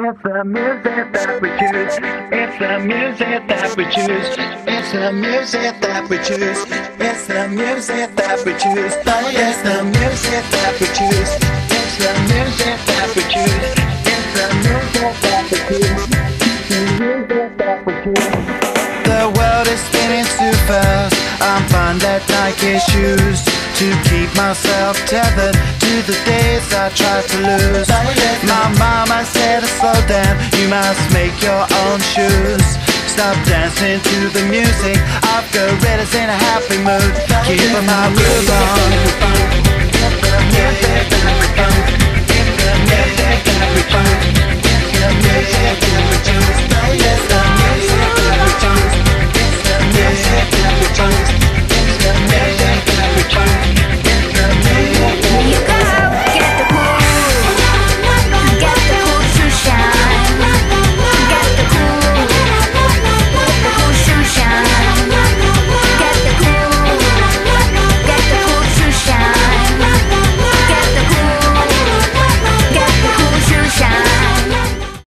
It's the music that we choose. It's the music that we choose. It's the music that we choose. It's the music that we choose. It's the music that we choose. It's the music that we choose. It's the music that we choose. The music that we choose. The world is spinning too fast. I'm fine that Nike shoes to keep myself tethered to the days I tried to lose. My mama said slow down, you must make your own shoes. Stop dancing to the music. I've got gorillas in a happy mood. Keep my groove on.